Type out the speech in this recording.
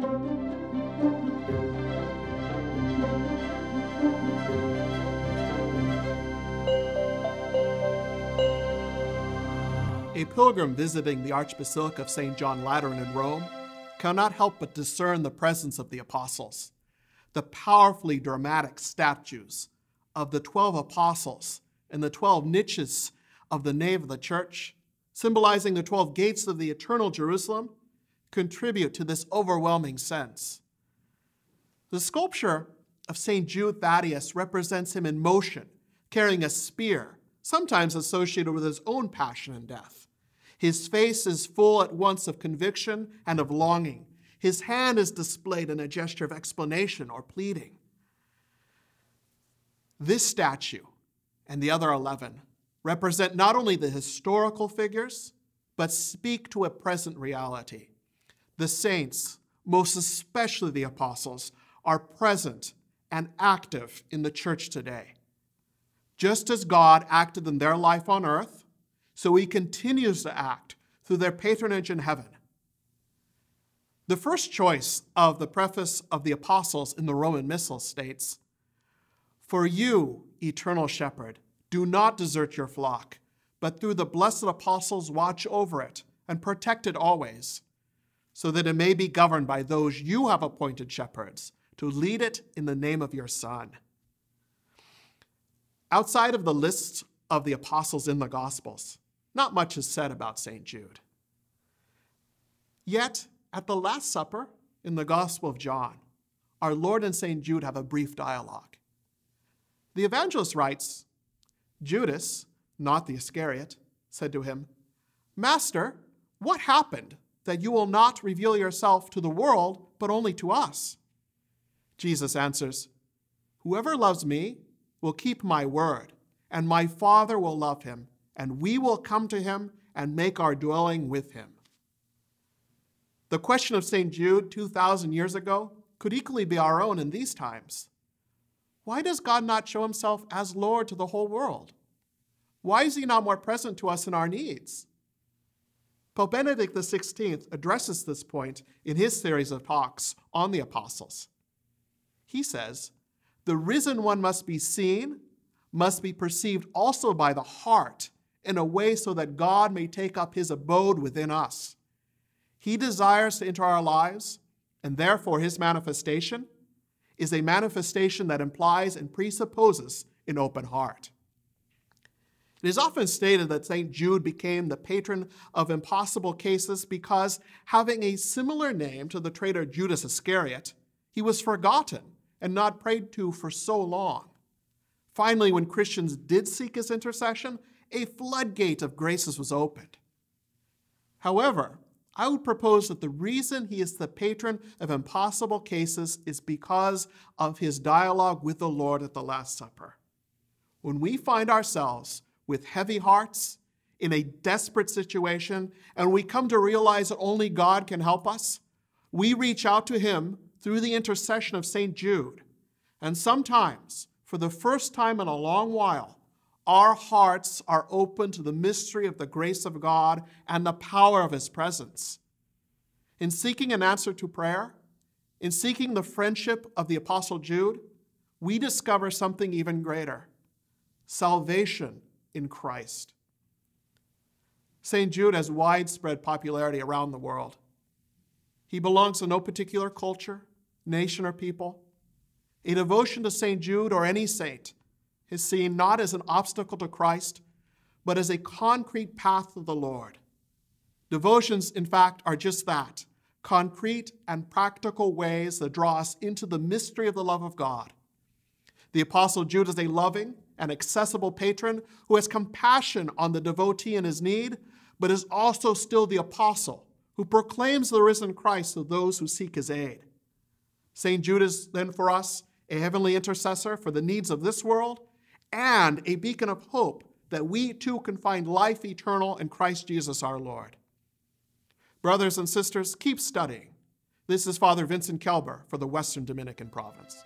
A pilgrim visiting the Archbasilica of St. John Lateran in Rome cannot help but discern the presence of the apostles. The powerfully dramatic statues of the 12 apostles in the 12 niches of the nave of the church, symbolizing the 12 gates of the eternal Jerusalem, contribute to this overwhelming sense. The sculpture of St. Jude Thaddeus represents him in motion, carrying a spear, sometimes associated with his own passion and death. His face is full at once of conviction and of longing. His hand is displayed in a gesture of explanation or pleading. This statue and the other 11 represent not only the historical figures, but speak to a present reality. The saints, most especially the apostles, are present and active in the church today. Just as God acted in their life on earth, so he continues to act through their patronage in heaven. The first choice of the preface of the apostles in the Roman Missal states For you, eternal shepherd, do not desert your flock, but through the blessed apostles watch over it and protect it always, so that it may be governed by those you have appointed shepherds to lead it in the name of your Son. Outside of the list of the apostles in the Gospels, not much is said about St. Jude. Yet, at the Last Supper in the Gospel of John, our Lord and St. Jude have a brief dialogue. The evangelist writes Judas, not the Iscariot, said to him, Master, what happened that you will not reveal yourself to the world, but only to us? Jesus answers, Whoever loves me will keep my word, and my Father will love him and we will come to him and make our dwelling with him. The question of St. Jude 2,000 years ago could equally be our own in these times. Why does God not show himself as Lord to the whole world? Why is he not more present to us in our needs? Pope Benedict XVI addresses this point in his series of talks on the apostles. He says, The risen one must be seen, must be perceived also by the heart, in a way so that God may take up his abode within us. He desires to enter our lives, and therefore his manifestation is a manifestation that implies and presupposes an open heart. It is often stated that St. Jude became the patron of impossible cases because, having a similar name to the traitor Judas Iscariot, he was forgotten and not prayed to for so long. Finally, when Christians did seek his intercession, a floodgate of graces was opened. However, I would propose that the reason he is the patron of impossible cases is because of his dialogue with the Lord at the Last Supper. When we find ourselves with heavy hearts in a desperate situation and we come to realize that only God can help us, we reach out to him through the intercession of St. Jude. And sometimes, for the first time in a long while, our hearts are open to the mystery of the grace of God and the power of His presence. In seeking an answer to prayer, in seeking the friendship of the Apostle Jude, we discover something even greater salvation in Christ. St. Jude has widespread popularity around the world. He belongs to no particular culture, nation, or people. A devotion to St. Jude or any saint is seen not as an obstacle to Christ, but as a concrete path to the Lord. Devotions, in fact, are just that concrete and practical ways that draw us into the mystery of the love of God. The Apostle Jude is a loving and accessible patron who has compassion on the devotee in his need, but is also still the apostle who proclaims the risen Christ to those who seek his aid. St. Jude is then for us a heavenly intercessor for the needs of this world and a beacon of hope that we too can find life eternal in Christ Jesus our Lord. Brothers and sisters, keep studying. This is Father Vincent Kelber for the Western Dominican Province.